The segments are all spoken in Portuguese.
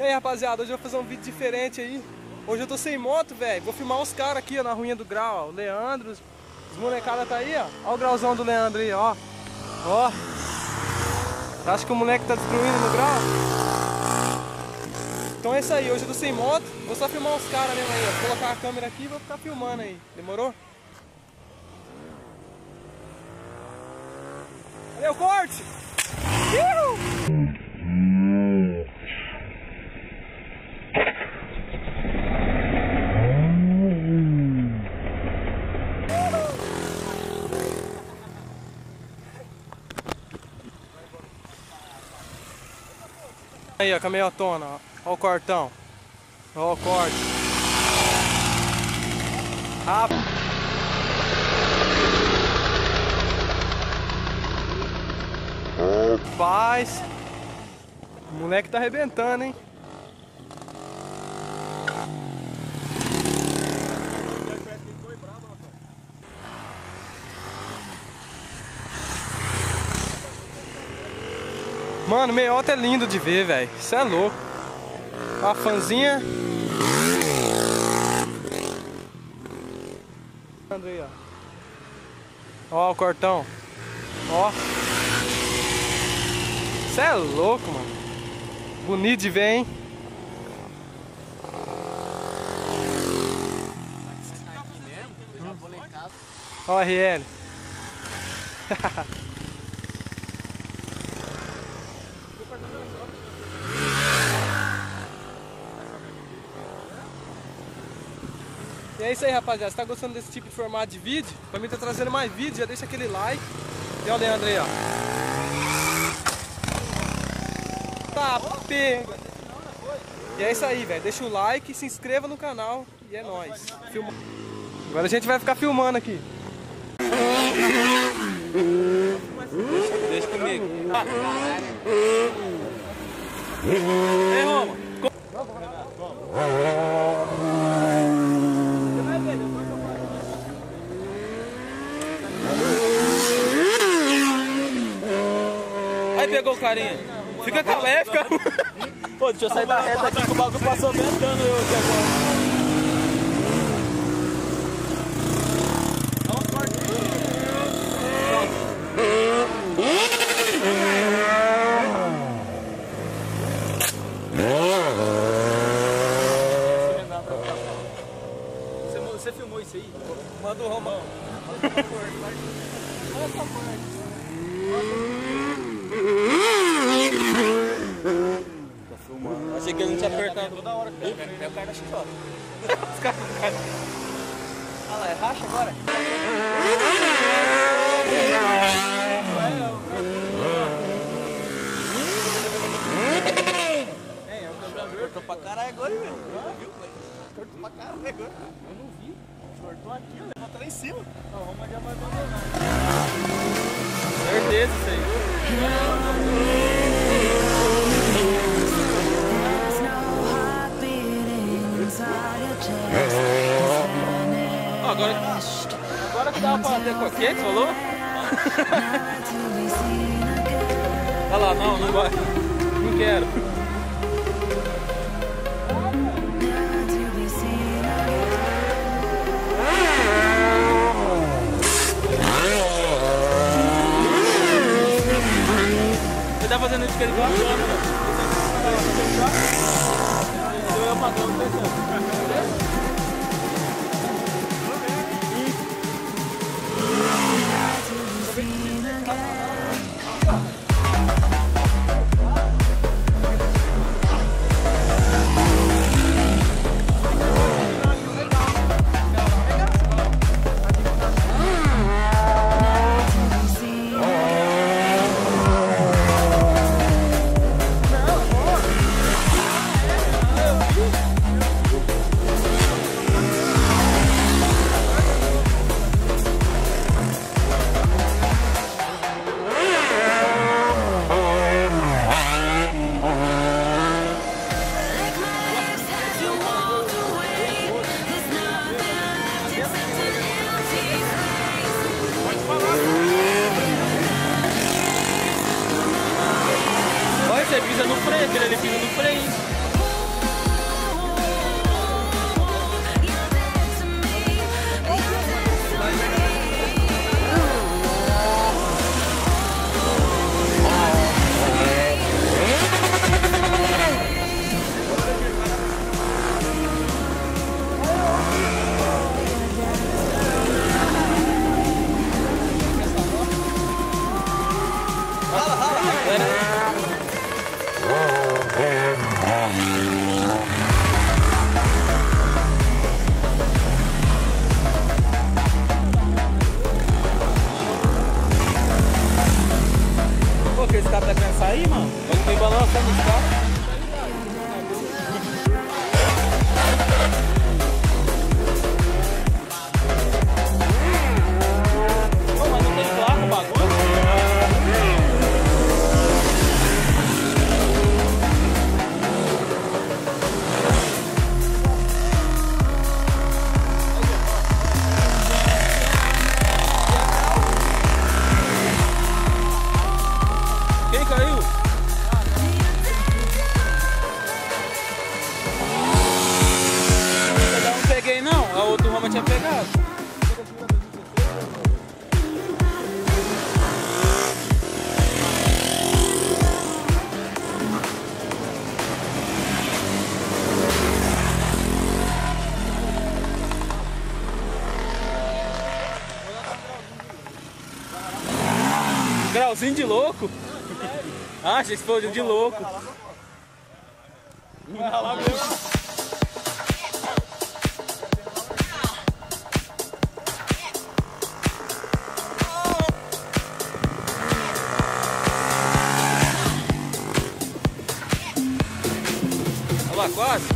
E aí, rapaziada, hoje eu vou fazer um vídeo diferente aí. Hoje eu tô sem moto, velho. Vou filmar os caras aqui, ó, na ruinha do grau, ó. O Leandro, os, molecadas tá aí, ó. Olha o grauzão do Leandro aí, ó. Ó. Acho que o moleque tá destruindo no grau. Então é isso aí, hoje eu tô sem moto. Vou só filmar os caras mesmo aí, ó. Vou colocar a câmera aqui e vou ficar filmando aí. Demorou? Valeu, corte! Uhul! Aí, ó, caminhotona, ó. Ó o cortão. Ó o corte. Rápido. Paz. O moleque tá arrebentando, hein? Mano, meiota é lindo de ver, velho. Isso é louco. A fanzinha. Aí, ó. o cortão. Ó. Isso é louco, mano. Bonito de ver, hein? Ó RL. é isso aí, rapaziada. Se tá gostando desse tipo de formato de vídeo, pra mim tá trazendo mais vídeos, já deixa aquele like. E ó o Leandro aí, ó. Tá, pega. E é isso aí, velho. Deixa o like, se inscreva no canal e é nóis. Filma... Agora a gente vai ficar filmando aqui. Deixa comigo. Ei, Roma. Aí pegou o carinha. Fica calé, fica. Pô, deixa eu sair da reta aqui que o bagulho passou ventando eu aqui agora. Você filmou isso aí? Manda o Romão. Olha essa parte. Tá filmando. Achei que ele não tinha apertado. Toda hora que é o cara da chifrada. Os caras. Olha lá, é racha agora? É, é o câmbio Cortou pra caralho agora, velho. Cortou pra caralho agora. Eu não vi. Cortou aqui, ó. Levanta lá em cima. Não, vamos já vai abandonar. Certeza isso aí. Ter coquete, falou? Olha lá, não, não vai. Não quero. Você tá fazendo isso que ele gosta? Eu ia pagar o Yeah. ele pedindo freio. aí, mano. Ele tem balança no carros. Grauzinho de louco? Ah, que foi de louco. Vai lá, quase.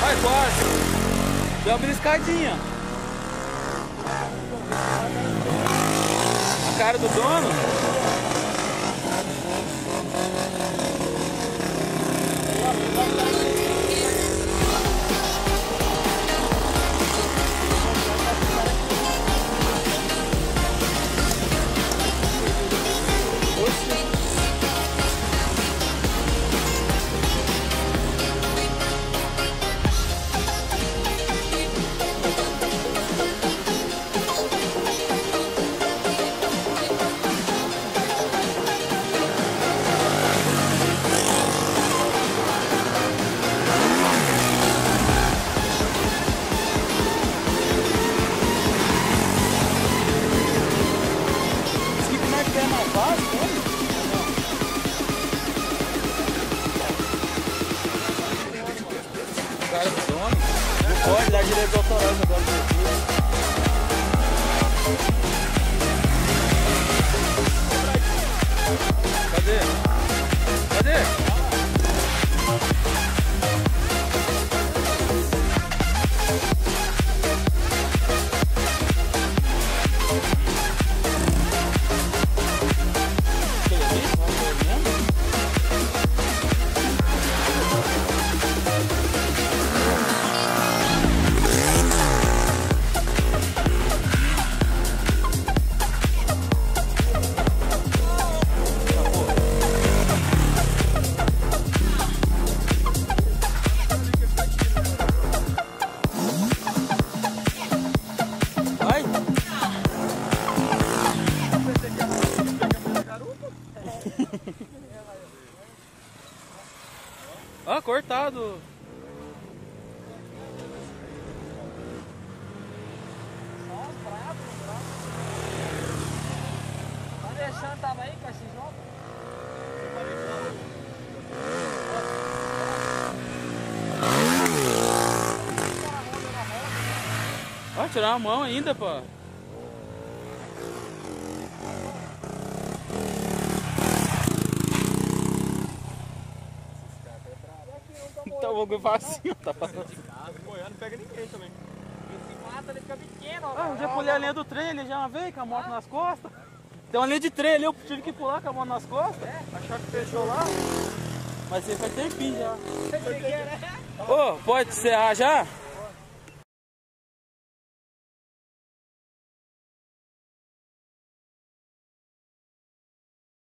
Vai, quase. Deu uma briscadinha. Cara do dono. cortado. Deixando, tava aí? Ó, tirar a mão ainda, pô. O bagulho facinho, tá fácil. Goiânia não pega ninguém também. Esse mato ele fica pequeno, ó. Ah, eu já pulei a linha do trem ali já vez com a moto nas costas. Tem uma linha de trem ali, eu tive que pular com a moto nas costas. Achar que fechou lá. Mas você faz tempinho já. Você quer, né? Ô, pode encerrar já?